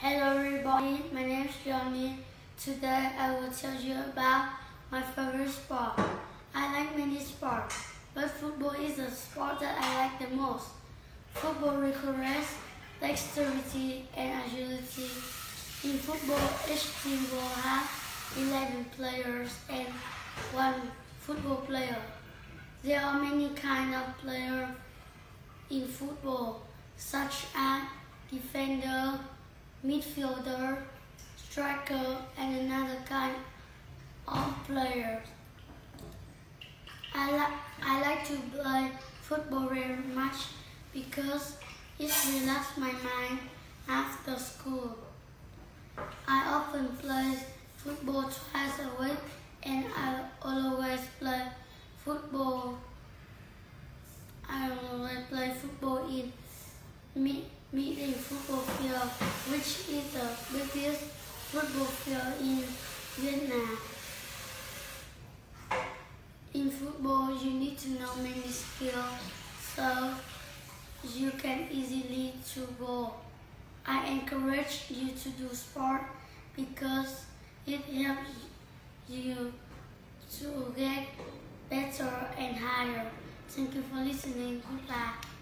Hello everybody, my name is Johnny. Today I will tell you about my favorite sport. I like many sports, but football is the sport that I like the most. Football requires dexterity and agility. In football, each team will have 11 players and one football player. There are many kinds of players in football, such as defender, midfielder, striker, and another kind of players. I, like I like to play football very much because it relaxes my mind after school. I often play football twice a week and I always play football. I always play football in My Dinh football which is the biggest football field in Vietnam. In football, you need to know many skills, so you can easily to goal. I encourage you to do sport because it helps you to get better and higher. Thank you for listening. Goodbye.